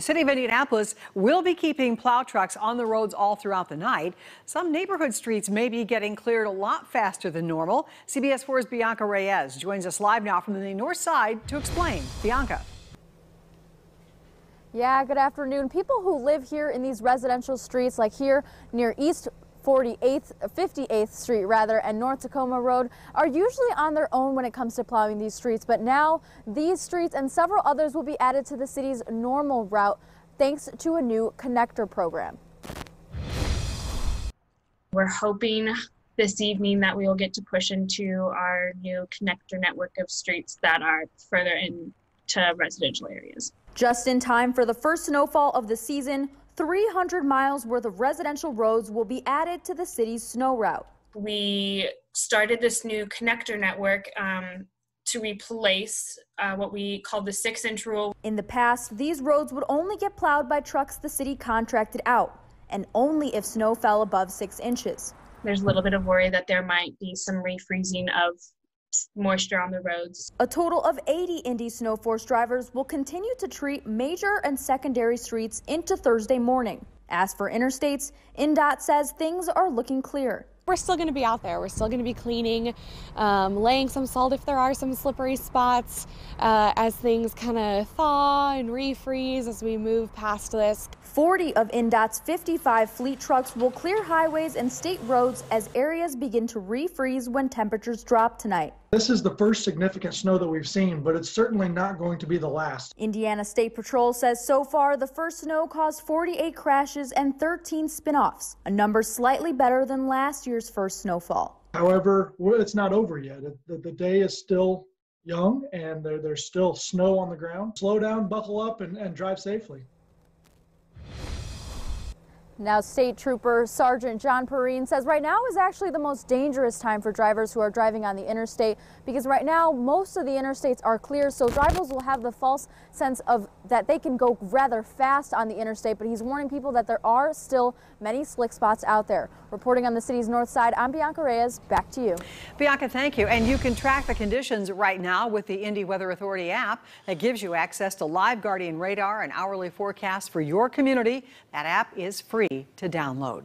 City of Indianapolis will be keeping plow trucks on the roads all throughout the night. Some neighborhood streets may be getting cleared a lot faster than normal. CBS 4's Bianca Reyes joins us live now from the north side to explain. Bianca. Yeah, good afternoon. People who live here in these residential streets, like here near East 48th, 58th Street rather, and North Tacoma Road are usually on their own when it comes to plowing these streets, but now these streets and several others will be added to the city's normal route thanks to a new connector program. We're hoping this evening that we will get to push into our new connector network of streets that are further into residential areas. Just in time for the first snowfall of the season, 300 miles worth of residential roads will be added to the city's snow route. We started this new connector network um, to replace uh, what we call the six inch rule. In the past, these roads would only get plowed by trucks the city contracted out, and only if snow fell above six inches. There's a little bit of worry that there might be some refreezing of moisture on the roads. A total of 80 Indy Snow Force drivers will continue to treat major and secondary streets into Thursday morning. As for interstates, INDOT says things are looking clear. We're still going to be out there. We're still going to be cleaning, um, laying some salt if there are some slippery spots uh, as things kind of thaw and refreeze as we move past this. 40 of INDOT's 55 fleet trucks will clear highways and state roads as areas begin to refreeze when temperatures drop tonight. This is the first significant snow that we've seen, but it's certainly not going to be the last. Indiana State Patrol says so far the first snow caused 48 crashes and 13 spin-offs, a number slightly better than last year's first snowfall. However, it's not over yet. The, the day is still young and there, there's still snow on the ground. Slow down, buckle up, and, and drive safely. Now, State Trooper Sergeant John Perrine says right now is actually the most dangerous time for drivers who are driving on the interstate because right now most of the interstates are clear, so drivers will have the false sense of that they can go rather fast on the interstate, but he's warning people that there are still many slick spots out there. Reporting on the city's north side, I'm Bianca Reyes. Back to you. Bianca, thank you. And you can track the conditions right now with the Indy Weather Authority app that gives you access to live Guardian radar and hourly forecasts for your community. That app is free free to download.